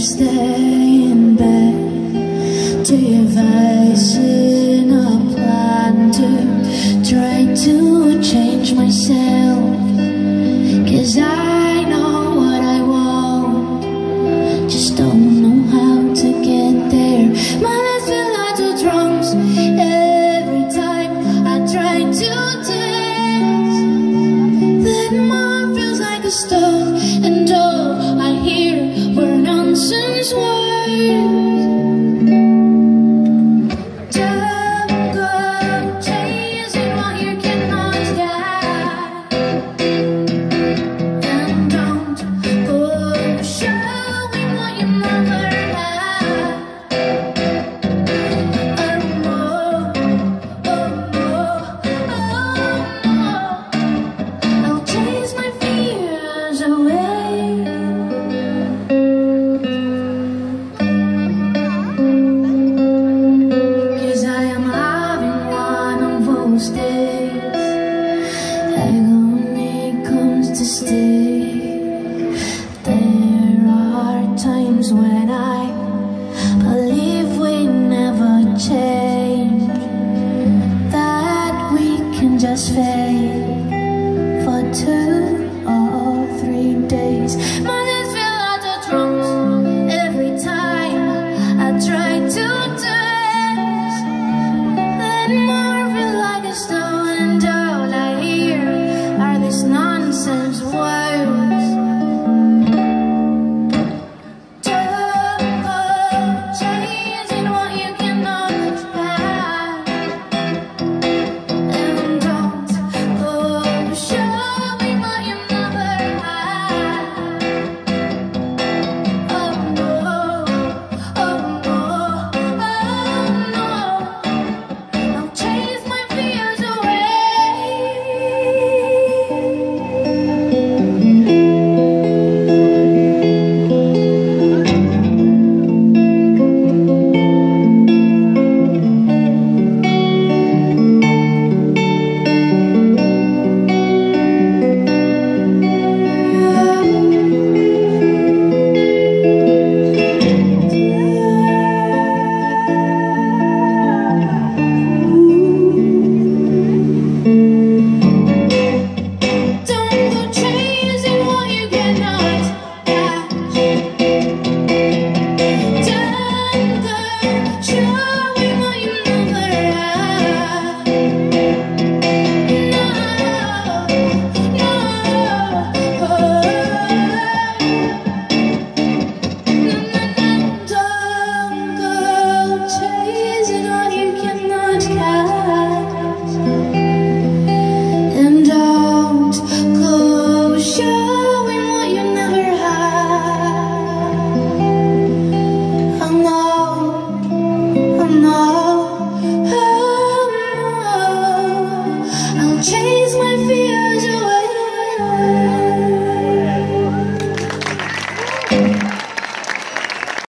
staying back to your vices. There are times when I believe we never change. That we can just fade for two or three days.